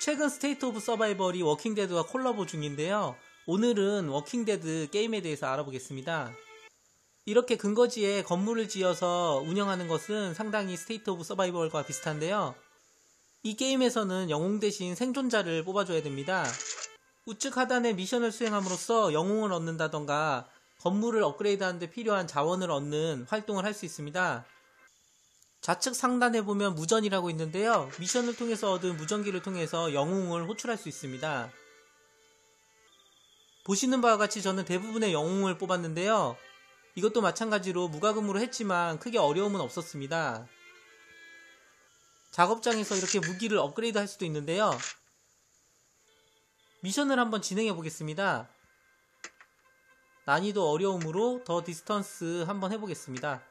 최근 스테이트 오브 서바이벌이 워킹데드와 콜라보 중인데요. 오늘은 워킹데드 게임에 대해서 알아보겠습니다. 이렇게 근거지에 건물을 지어서 운영하는 것은 상당히 스테이트 오브 서바이벌과 비슷한데요. 이 게임에서는 영웅 대신 생존자를 뽑아줘야 됩니다. 우측 하단에 미션을 수행함으로써 영웅을 얻는다던가 건물을 업그레이드하는데 필요한 자원을 얻는 활동을 할 수 있습니다. 좌측 상단에 보면 무전이라고 있는데요. 미션을 통해서 얻은 무전기를 통해서 영웅을 호출할 수 있습니다. 보시는 바와 같이 저는 대부분의 영웅을 뽑았는데요. 이것도 마찬가지로 무과금으로 했지만 크게 어려움은 없었습니다. 작업장에서 이렇게 무기를 업그레이드 할 수도 있는데요. 미션을 한번 진행해 보겠습니다. 난이도 어려움으로 The Distance 한번 해보겠습니다.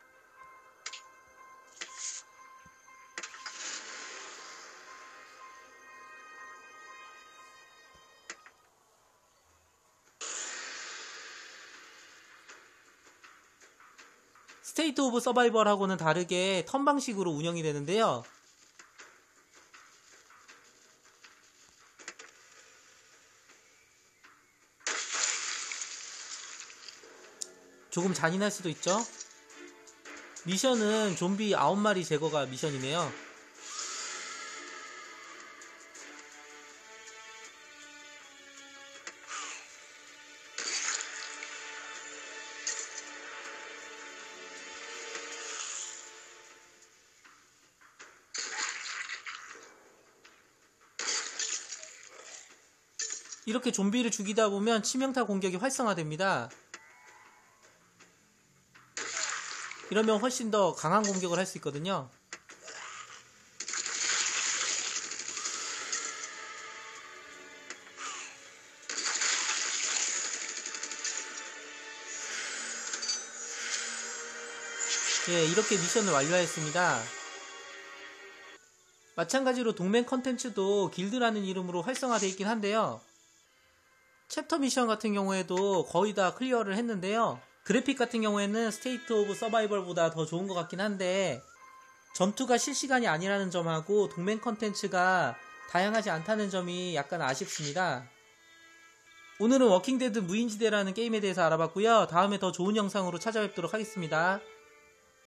스테이트 오브 서바이벌하고는 다르게 턴 방식으로 운영이 되는데요. 조금 잔인할 수도 있죠. 미션은 좀비 9마리 제거가 미션이네요. 이렇게 좀비를 죽이다 보면 치명타 공격이 활성화됩니다. 이러면 훨씬 더 강한 공격을 할 수 있거든요. 예, 이렇게 미션을 완료하였습니다. 마찬가지로 동맹 컨텐츠도 길드라는 이름으로 활성화되어 있긴 한데요. 챕터 미션 같은 경우에도 거의 다 클리어를 했는데요. 그래픽 같은 경우에는 스테이트 오브 서바이벌보다 더 좋은 것 같긴 한데 전투가 실시간이 아니라는 점하고 동맹 컨텐츠가 다양하지 않다는 점이 약간 아쉽습니다. 오늘은 워킹데드 무인지대라는 게임에 대해서 알아봤고요. 다음에 더 좋은 영상으로 찾아뵙도록 하겠습니다.